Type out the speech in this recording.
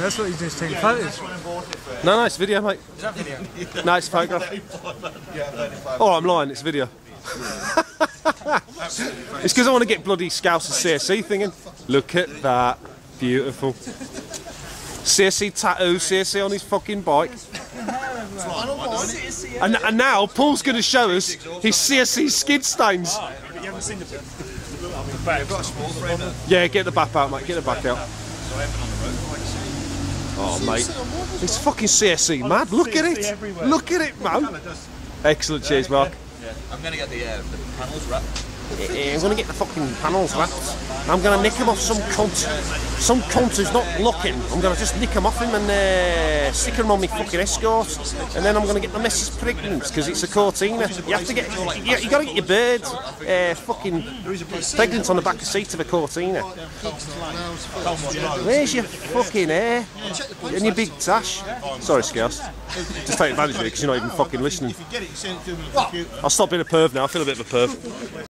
That's what you just take photos. No, no, it's video, mate. Is that video? No, it's photograph. Oh, I'm lying. It's video. it's because I want to get bloody Scouse and CSC thinking. Look at that. Beautiful. CSC tattoo, CSC on his fucking bike. And, and now Paul's going to show us his CSC skid stains. You haven't seen the Yeah, get the back out, mate. Get the back out. Oh, mate. It's fucking CSC mad. Look at it. Look at it, man. Excellent. Cheers, Mark. I'm gonna get the, uh, the panels wrapped. Yeah, I'm gonna get the fucking panels wrapped. I'm gonna nick him off some cunt. Some cunt who's not looking. I'm gonna just nick him off him and uh, stick them on my fucking escort. And then I'm gonna get the missus pregnant because it's a Cortina. You have to get, you, you gotta get your bird uh, fucking pregnant on the back seat of a Cortina. Where's your fucking hair? And your big tash? Sorry, Scouse. Just take advantage of it because you're not even fucking listening. I'll stop being a perv now. I feel a bit of a perv.